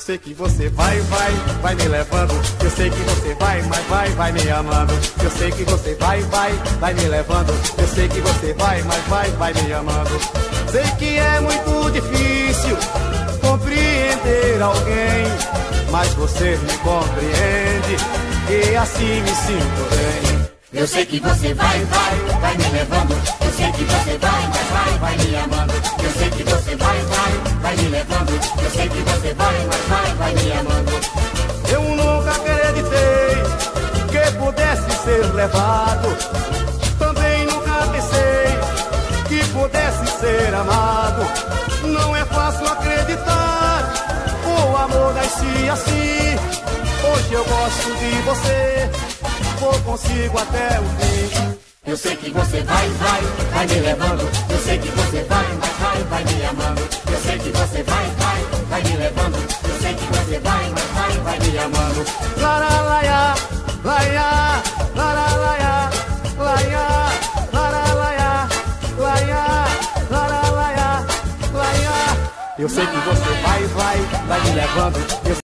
sei que você vai, vai, vai me levando. Eu sei que você vai, mas vai, vai me amando. Eu sei que você vai, vai, vai me levando. Eu sei que você vai, mas vai, vai me amando. Sei que é muito difícil compreender alguém, mas você me compreende e assim me sinto bem. Eu sei que você vai, vai, vai me levando. Eu sei que você vai, Também nunca pensei que pudesse ser amado. Não é fácil acreditar. O amor nasce assim. Hoje eu gosto de você vou consigo até o fim. Eu sei que você vai, vai, vai me levando. Eu sei que você vai, vai, vai, vai me amando. Eu sei que você vai, vai, vai me levando. Eu sei que você vai, vai, vai, vai me amando. La la la ya, la ya, Eu sei que você vai, vai, vai me levando. Eu